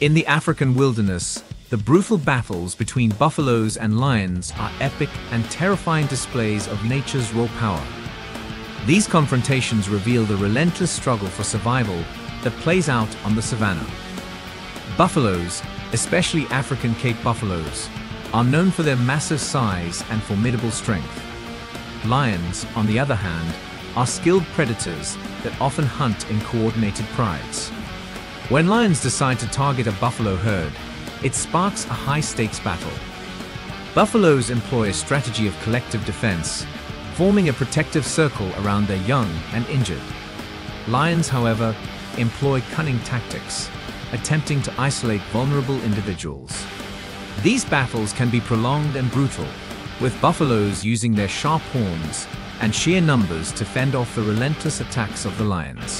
In the African wilderness, the brutal battles between buffaloes and lions are epic and terrifying displays of nature's raw power. These confrontations reveal the relentless struggle for survival that plays out on the savannah. Buffaloes, especially African Cape buffaloes, are known for their massive size and formidable strength. Lions, on the other hand, are skilled predators that often hunt in coordinated prides. When lions decide to target a buffalo herd, it sparks a high-stakes battle. Buffaloes employ a strategy of collective defense, forming a protective circle around their young and injured. Lions, however, employ cunning tactics, attempting to isolate vulnerable individuals. These battles can be prolonged and brutal, with buffaloes using their sharp horns and sheer numbers to fend off the relentless attacks of the lions.